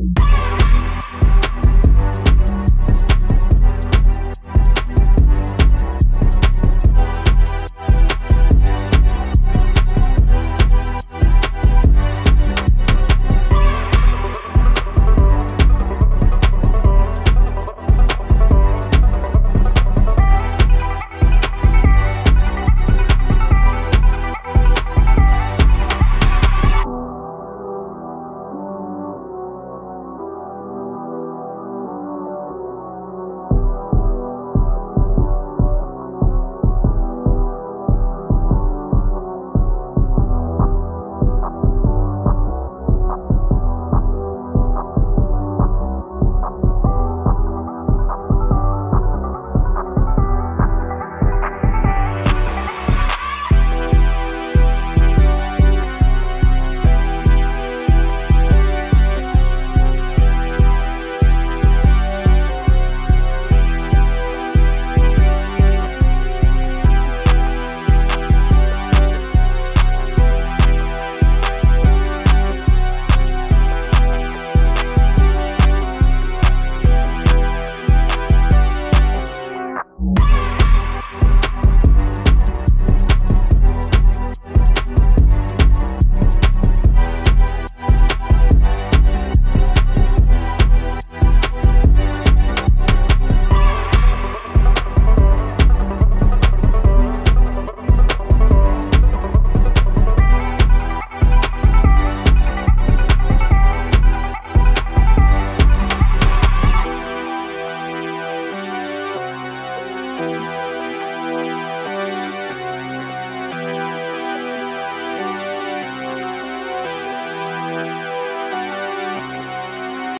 Bye.